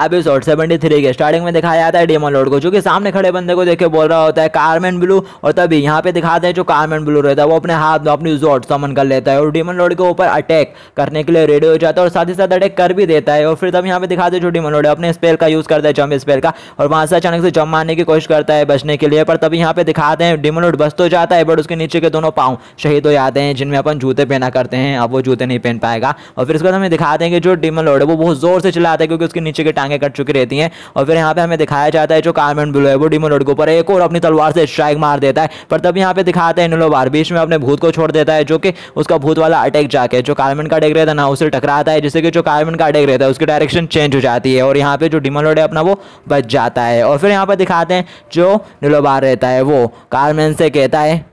Episode seventy three के starting में दिखाया जाता है डेमन लॉर्ड को, जो कि सामने खड़े बंदे को देख बोल रहा होता है कारमेन ब्लू और तभी यहाँ पे दिखाते हैं जो कारमेन ब्लू रहता है, वो अपने हाथ में अपनी जोट समन कर लेता है, और डेमन लॉर्ड के ऊपर अटैक करने के लिए रेडी हो जाता है, और साथ ही साथ अटैक कर भी देता है, और फिर तब यहाँ पे दिखाते हैं जो डेमन लॉर्ड अपने स्पेल का यूज़ करता है जम स्पेल का, और वहाँ से अचानक से जम मारने की कोशिश करता है बचने के लिए, पर तभी यहाँ पे दिखाते हैं डेमन लॉर्ड बच तो जाता है बट उसके नीचे के दोनों पाँव शहीद हो जाते हैं, जिनमें अपन जूते पहना करते हैं, अब वो जूते नहीं पहन पाएगा, और फिर उसके बाद हमें दिखाते हैं कि जो डेमन लॉर्ड है, वो बहुत ज़ोर से चलाता है, क्योंकि उसके नीचे के टांगे कट चुकी रहती हैं। और फिर यहाँ पे हमें दिखाया जाता है जो कार्मेंट ब्लू है, वो डिमोलोड के ऊपर एक और अपनी तलवार से स्ट्राइक मार देता है। पर तब यहाँ पे दिखाते हैं निलोबार बीच में अपने भूत को छोड़ देता है, जो कि उसका भूत वाला अटैक जाके, जो कार्मेंट का अटैक रहता है, ना उसे टकराता है, जिससे कि जो कार्मेंट का अटैक रहता है, उसकी डायरेक्शन चेंज हो जाती है। और यहाँ पे जो डिमोलोड है, अपना वो बच जाता है। और फिर यहाँ पर दिखाते हैं जो निलोबार रहता है, वो कार्मेन से कहता है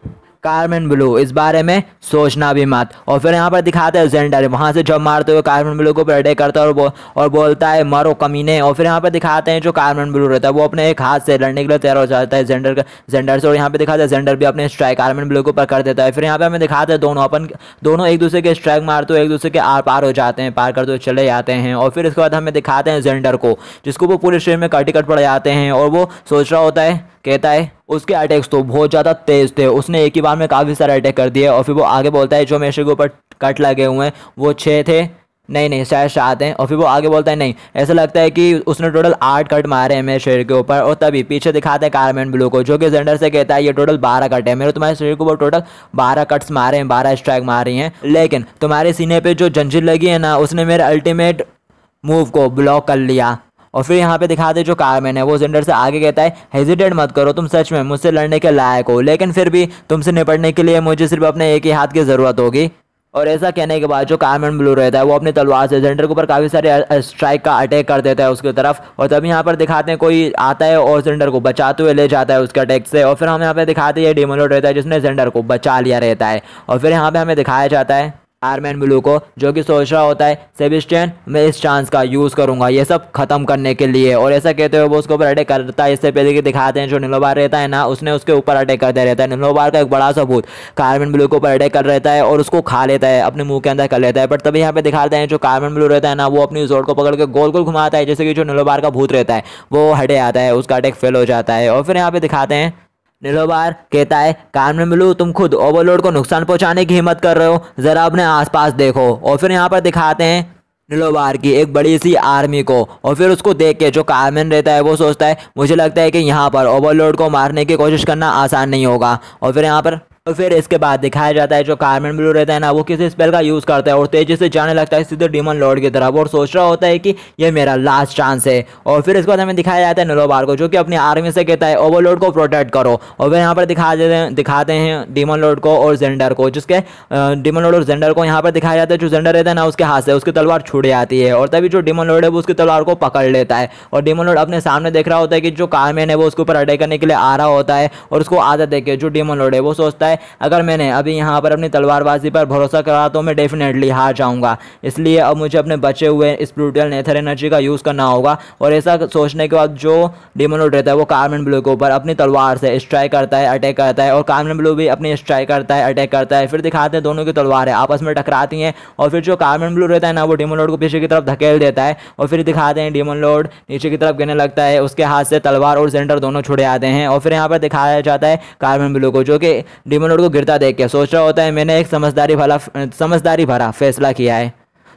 कार्मेन ब्लू इस बारे में सोचना भी मत। और फिर यहाँ पर दिखाते हैं जेंडर वहाँ से जब मारते हुए कार्मेन ब्लू को अटैक करता है और बो, और बोलता है मरो कमीने। और फिर यहाँ पर दिखाते हैं जो कार्मेन ब्लू रहता है वो अपने एक हाथ से लड़ने के लिए तैयार हो जाता है जेंडर का जेंडर से। और यहाँ पर दिखाते हैं जेंडर भी अपने स्ट्राइक कार्मेन ब्लू के ऊपर कर देता है। फिर यहाँ पर हमें दिखाते हैं दोनों अपन दोनों एक दूसरे के स्ट्राइक मारते हुए एक दूसरे के आर पार हो जाते हैं पार करते हुए चले जाते हैं। और फिर इसके बाद हमें दिखाते हैं जेंडर को जिसको वो पूरे शरीर में कटी कट पड़ जाते हैं। और वो सोच रहा होता है कहता है उसके अटैक्स तो बहुत ज़्यादा तेज थे उसने एक ही बार में काफ़ी सारे अटैक कर दिए और फिर वो आगे बोलता है, जो मेरे के ऊपर कट लगे हुए हैं, वो छः थे। नहीं नहीं, शायद सात हैं। और फिर वो आगे बोलता है, नहीं, ऐसा लगता है कि उसने टोटल आठ कट मारे हैं मेरे शरीर के ऊपर। और तभी पीछे दिखाते हैं कारमेन ब्लू को, जो कि जेंडर से कहता है, ये टोटल बारह कट है। मेरे तुम्हारे शरीर के ऊपर टोटल बारह कट्स मारे हैं, बारह स्ट्राइक मारी हैं। लेकिन तुम्हारे सीने पर जो जंजीर लगी है ना, उसने मेरे अल्टीमेट मूव को ब्लॉक कर लिया। और फिर यहाँ पे दिखाते जो कारमैन है, वो जेंडर से आगे कहता है हेजिटेट मत करो, तुम सच में मुझसे लड़ने के लायक हो, लेकिन फिर भी तुमसे निपटने के लिए मुझे सिर्फ़ अपने एक ही हाथ की ज़रूरत होगी। और ऐसा कहने के बाद जो कारमेंट ब्लू रहता है, वो अपनी तलवार से जेंडर के ऊपर काफ़ी सारे स्ट्राइक का अटैक कर देता है उसकी तरफ़। और तभी यहाँ पर दिखाते हैं, कोई आता है और जेंडर को बचाते हुए ले जाता है उसके अटैक से। और फिर हम यहाँ पे दिखाते हैं डेमोलोड रहता है जिसने जेंडर को बचा लिया रहता है। और फिर यहाँ पे हमें दिखाया जाता है आयरमैन ब्लू को, जो कि सोच रहा होता है सेबिस्टियन मैं इस चांस का यूज़ करूँगा। ये सब खत्म करने के लिए। और ऐसा कहते हुए वो उसके ऊपर अटैक करता है। इससे पहले कि दिखाते हैं जो नीलोबार रहता है ना, उसने उसके ऊपर अटैक करते रहता है। नीलोबार का एक बड़ा सा भूत कार्बन ब्लू के ऊपर अटैक कर रहता है और उसको खा लेता है, अपने मुँह के अंदर कर लेता है। बट तभी यहाँ पे दिखाते हैं, जो कार्बन ब्लू रहता है ना, वो अपनी जोड़ को पकड़ के गोल गोल घुमाता है, जैसे कि जो नीलोबार का भूत रहता है, वो हटे आता है, उसका अटैक फेल हो जाता है। और फिर यहाँ पे दिखाते हैं नीलोबार कहता है, कान में मिलू, तुम खुद ओवरलोड को नुकसान पहुँचाने की हिम्मत कर रहे हो। ज़रा अपने आसपास देखो। और फिर यहाँ पर दिखाते हैं नीलोबार की एक बड़ी सी आर्मी को। और फिर उसको देख के जो कारमेन रहता है, वो सोचता है, मुझे लगता है कि यहाँ पर ओवरलोड को मारने की कोशिश करना आसान नहीं होगा। और फिर यहाँ पर और फिर इसके बाद दिखाया जाता है जो कार्मेन ब्लू रहता है ना, वो किसी स्पेल का यूज़ करता है और तेज़ी से जाने लगता है सीधे डीमन लॉर्ड की तरफ़ और सोच रहा होता है कि ये मेरा लास्ट चांस है। और फिर इसके बाद हमें दिखाया जाता है नलोबार को, जो कि अपनी आर्मी से कहता है ओवरलोड को प्रोटेक्ट करो। और फिर यहाँ पर दिखा देते हैं, दिखाते हैं डीमन लॉर्ड को और जेंडर को, जिसके डीमन लॉर्ड और जेंडर को यहाँ पर दिखाया जाता है। जो जेंडर रहता है ना, उसके हाथ से, उसकी तलवार छूट जाती है और तभी जो डीमन लॉर्ड है, वो उसकी तलवार को पकड़ लेता है। और डीमन लॉर्ड अपने सामने देख रहा होता है कि जो कारमेन है, वो उसके ऊपर अटैक करने के लिए आ रहा होता है और उसको आदत देखे जो डीमन लॉर्ड है, वो सोचता है अगर मैंने अभी यहाँ पर अपनी तलवारबाजी पर भरोसा करा तो मैं डेफिनेटली हार जाऊँगा। इसलिए अब मुझे अपने बचे हुए इस नेथर एनर्जी का यूज़ करना होगा और ऐसा सोचने के बाद जो डिमोनोड रहता है वो कार्बन ब्लू के ऊपर अपनी तलवार से स्ट्राइक करता है अटैक करता है और कार्बन ब्लू भी अपनी स्ट्राइक करता है अटैक करता है। फिर दिखाते हैं दोनों की तलवार है आपस में टकराती हैं और फिर जो कार्बन ब्लू रहता है ना वो डिमोनोड को पीछे की तरफ़ धकेल देता है और फिर दिखाते हैं डिमन लोड नीचे की तरफ़ गिरने लगता है। उसके हाथ से तलवार और सेंटर दोनों छुड़े आते हैं और फिर यहाँ पर दिखाया जाता है कार्बन ब्लू को जो कि डिमन लोड को गिरता देख के सोच रहा होता है, मैंने एक समझदारी भला, समझदारी भरा फैसला किया है।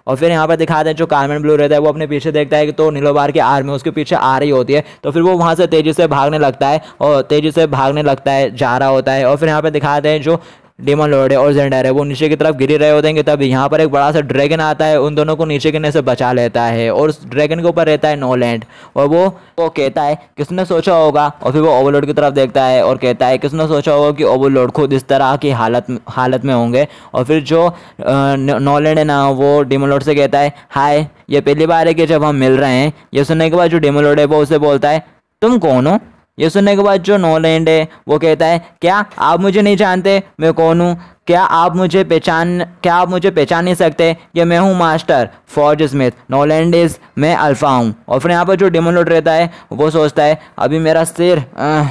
और फिर यहाँ पर दिखाते हैं जो कार्मेन ब्लू रहता है, वो अपने पीछे देखता है कि तो नीलोबार की आर्मी उसके पीछे आ रही होती है तो फिर वो वहाँ से तेज़ी से भागने लगता है, और तेज़ी से भागने लगता है, जा रहा होता है। और फिर यहाँ पर दिखाते हैं जो डेमन लॉर्ड है और जेंडर है, वो नीचे की तरफ़ गिरी रहे होते हैं तब यहाँ पर एक बड़ा सा ड्रैगन आता है, उन दोनों को नीचे गिरने से बचा लेता है और उस ड्रैगन के ऊपर रहता है नो लैंड और वो वो कहता है, किसने सोचा होगा? और फिर वो ओवरलोड की तरफ़ देखता है और कहता है, किसने सोचा होगा कि ओवरलोड खुद इस तरह की हालत हालत में होंगे? और फिर जो नो लैंड है ना, वो डेमन लॉर्ड से कहता है, हाय, ये पहली बार है कि जब हम मिल रहे हैं। ये सुनने के बाद जो डेमन लॉर्ड है, वो उसे बोलता है, तुम कौन हो? ये सुनने के बाद जो नोलैंड है, वो कहता है, क्या आप मुझे नहीं जानते? मैं कौन हूँ? क्या आप मुझे पहचान, क्या आप मुझे पहचान नहीं सकते? कि मैं हूँ master forge smith. Noland is मैं अल्फ़ा हूँ। और फिर यहाँ पर जो डिमोलोड रहता है, वो सोचता है, अभी मेरा सिर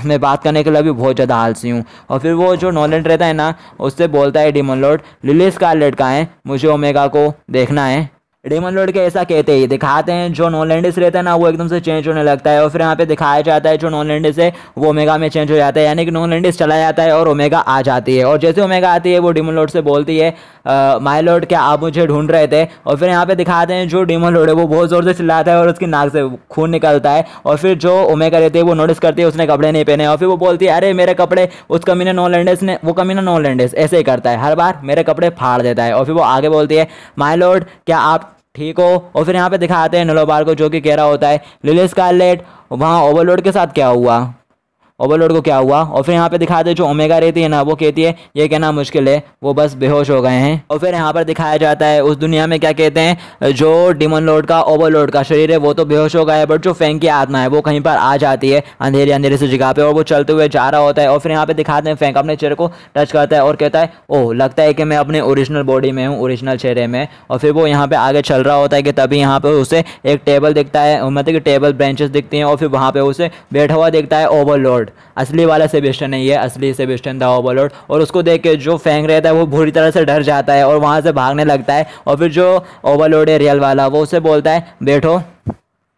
मैं बात करने के लिए अभी बहुत ज़्यादा आलसी हूँ। और फिर वो जो नोलैंड रहता है ना, उससे बोलता है डिमोलोड लिली का है? मुझे ओमेगा को देखना है। डेमन लोड के ऐसा कहते ही दिखाते हैं, जो नॉन लैंडिस रहता है ना, वो एकदम से चेंज होने लगता है। और फिर यहाँ पे दिखाया जाता है, जो नॉन लैंडिस है, वो ओमेगा में चेंज हो जाता है। यानी कि नॉन लैंडिस चला जाता है और ओमेगा आ जाती है। और जैसे ओमेगा आती है, वो डेमन लॉर्ड से बोलती है माई लॉर्ड क्या आप मुझे ढूंढ रहे थे? और फिर यहाँ पे दिखाते हैं जो डेमन लॉर्ड है, वो बहुत ज़ोर से चिल्लाता है और उसकी नाक से खून निकलता है। और फिर जो ओमेगा रहती है, वो नोटिस करती है, उसने कपड़े नहीं पहने। और फिर वो बोलती है, अरे, मेरे कपड़े, उस कमीने नॉन लैंडिस ने, वो कमीना नॉन लैंडिस ऐसे ही करता है। हर बार मेरे कपड़े फाड़ देता है। और फिर वो आगे बोलती है माई लॉर्ड क्या आप ठीक हो? और फिर यहाँ पे दिखाते हैं नलोबार को, जो कि कह रहा होता है। लिलिस कार्लेट वहाँ ओवरलोड के साथ क्या हुआ? ओवरलोड को क्या हुआ? और फिर यहाँ पे दिखाते जो ओमेगा रहती है ना, वो कहती है, ये कहना मुश्किल है, वो बस बेहोश हो गए हैं। और फिर यहाँ पर दिखाया जाता है, उस दुनिया में क्या कहते हैं, जो डिमन लोड का ओवरलोड का शरीर है, वो तो बेहोश हो गया है बट जो फैंक की आत्मा है, वो कहीं पर आ जाती है अंधेरे अंधेरे से जगह पे, और वो चलते हुए जा रहा होता है। और फिर यहाँ पे दिखाते हैं फैंक अपने चेहरे को टच करता है और कहता है, ओह, लगता है कि मैं अपने ओरिजिनल बॉडी में हूँ ओरिजिनल चेहरे में। और फिर वो यहाँ पे आगे चल रहा होता है कि तभी यहाँ पे उसे एक टेबल दिखता है मतलब कि टेबल ब्रांचेस दिखती हैं, और फिर वहाँ पे उसे बैठा हुआ दिखता है ओवरलोड असली वाला सेबेस्टन नहीं है असली सेबेस्टन था ओवरलोड और उसको देख के जो फेंक रहता है वो बुरी तरह से डर जाता है और वहाँ से भागने लगता है और फिर जो ओवरलोड है रियल वाला वो उसे बोलता है बैठो।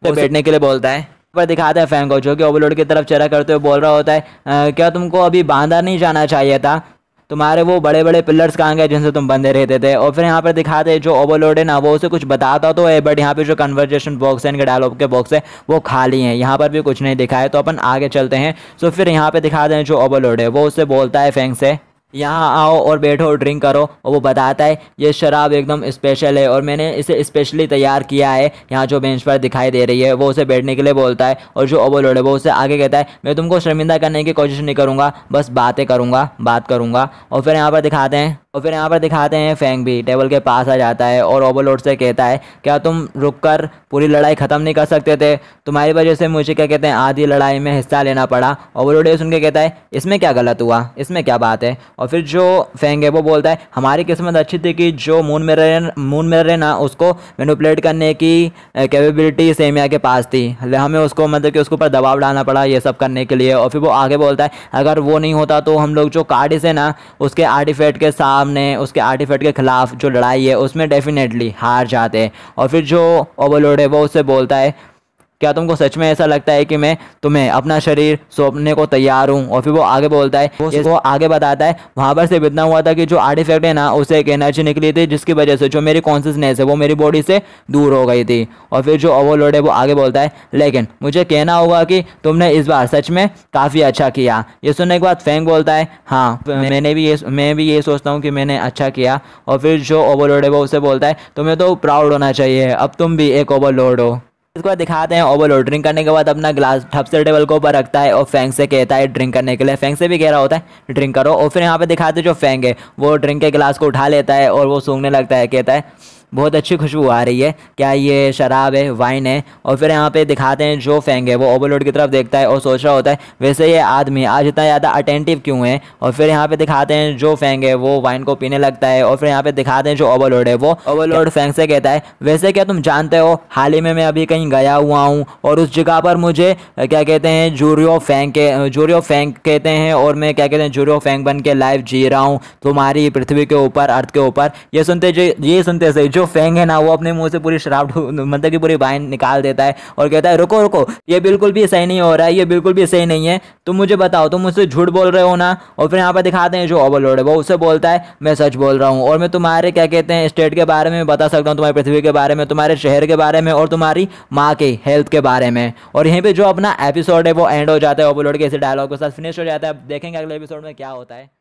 तो बैठने के लिए बोलता है। पर दिखाता है फैंक को जो कि ओवरलोड की तरफ़ चेहरा करते हुए बोल रहा होता है क्या तुमको अभी बांधा नहीं जाना चाहिए था? तुम्हारे वो बड़े बड़े पिलर्स कहाँ गए जिनसे तुम बंधे रहते थे? और फिर यहाँ पर दिखाते जो ओवरलोड है ना वो उसे कुछ बताता तो है बट यहाँ पे जो कन्वर्जेशन बॉक्स है, इनके डायलॉग के बॉक्स है, वो खाली हैं। यहाँ पर भी कुछ नहीं दिखा है तो अपन आगे चलते हैं। तो फिर यहाँ पर दिखाते हैं जो ओवरलोड है, वो उसे बोलता है फैंक से यहाँ आओ और बैठो ड्रिंक करो। और वो बताता है, ये शराब एकदम स्पेशल है। और मैंने इसे स्पेशली तैयार किया है। यहाँ जो बेंच पर दिखाई दे रही है, वो उसे बैठने के लिए बोलता है। और जो ओवरलोड है, वो उसे आगे कहता है, मैं तुमको शर्मिंदा करने की कोशिश नहीं करूँगा, बस बातें करूँगा, बात करूँगा। और फिर यहाँ पर दिखाते हैं और फिर यहाँ पर दिखाते हैं फैंग भी टेबल के पास आ जाता है और ओवरलोड से कहता है, क्या तुम रुक कर पूरी लड़ाई ख़त्म नहीं कर सकते थे? तुम्हारी वजह से मुझे क्या कहते हैं, आधी लड़ाई में हिस्सा लेना पड़ा। ओवरलोड सुन के कहता है, इसमें क्या गलत हुआ? इसमें क्या बात है? और फिर जो फैंग है वो बोलता है, हमारी किस्मत अच्छी थी कि जो मून मिरर मून मिरर है ना, उसको मैनुपलेट करने की कैपेबिलिटी सेमिया के पास थी। हमें उसको मतलब कि उसके ऊपर दबाव डालना पड़ा ये सब करने के लिए। और फिर वो आगे बोलता है, अगर वो नहीं होता तो हम लोग जो कार्डिस है ना, उसके आर्टिफेक्ट के साथ सामने उसके आर्टिफैक्ट के खिलाफ जो लड़ाई है, उसमें डेफिनेटली हार जाते हैं। और फिर जो ओवरलोड है, वो उससे बोलता है क्या तुमको सच में ऐसा लगता है कि मैं तुम्हें अपना शरीर सौंपने को तैयार हूँ? और फिर वो आगे बोलता है वो, वो आगे बताता है। वहाँ पर सिर्फ़ इतना हुआ था कि जो आर्टिफैक्ट है ना उसे एक एनर्जी निकली थी जिसकी वजह से जो मेरी कॉन्सियसनेस है वो मेरी बॉडी से दूर हो गई थी। और फिर जो ओवरलोड है वो आगे बोलता है लेकिन मुझे कहना होगा कि तुमने इस बार सच में काफ़ी अच्छा किया। ये सुनने के बाद फैंक बोलता है हाँ मैंने भी ये मैं भी ये सोचता हूँ कि मैंने अच्छा किया। और फिर जो ओवरलोड है वो उसे बोलता है तुम्हें तो प्राउड होना चाहिए अब तुम भी एक ओवरलोड हो। इसको दिखाते हैं ओवरलोड ड्रिंक करने के बाद अपना ग्लास ठप से टेबल के ऊपर रखता है और फैंग से कहता है ड्रिंक करने के लिए। फैंग से भी कह रहा होता है, ड्रिंक करो। और फिर यहाँ पे दिखाते जो फैंग है, वो ड्रिंक के ग्लास को उठा लेता है और वो सूंघने लगता है, कहता है बहुत अच्छी खुशबू आ रही है। क्या ये शराब है, वाइन है? और फिर यहाँ पे दिखाते हैं जो फेंग है। वो ओवरलोड की तरफ़ देखता है और सोच रहा होता है, वैसे ये आदमी आज इतना ज़्यादा अटेंटिव क्यों है? और फिर यहाँ पे दिखाते हैं जो फेंग है, वो वाइन को पीने लगता है। और फिर यहाँ पे दिखाते हैं जो ओवरलोड है, वो ओवरलोड फेंग से कहता है, वैसे क्या तुम जानते हो, हाल ही में मैं अभी कहीं गया हुआ हूँ और उस जगह पर मुझे क्या कहते हैं जूरियो फैंग के जूरियो फैंग कहते हैं और मैं क्या कहते हैं जूरियो फैंग बन के लाइव जी रहा हूँ। तुम्हारी पृथ्वी के ऊपर अर्थ के ऊपर। ये सुनते ये सुनते सही जो फेंग है ना, वो अपने मुँह से पूरी शराब मतलब की पूरी वाइन निकाल देता है और कहता है, रुको रुको, ये बिल्कुल भी सही नहीं हो रहा है, ये बिल्कुल भी सही नहीं है। तुम मुझे बताओ, तुम मुझसे झूठ बोल रहे हो ना? और फिर यहाँ पर दिखाते हैं जो ओवरलोड है, वो उससे बोलता है, मैं सच बोल रहा हूँ और मैं तुम्हारे, क्या कहते हैं स्टेट के बारे में बता सकता हूँ, तुम्हारी पृथ्वी के बारे में, तुम्हारे शहर के बारे में और तुम्हारी माँ के हेल्थ के बारे में। और यहीं पर जो अपना एपिसोड है, वो एंड हो जाता है ओवरलोड के इसी डायलॉग के साथ। फिनिश हो जाता है। देखेंगे अगले एपिसोड में क्या होता है।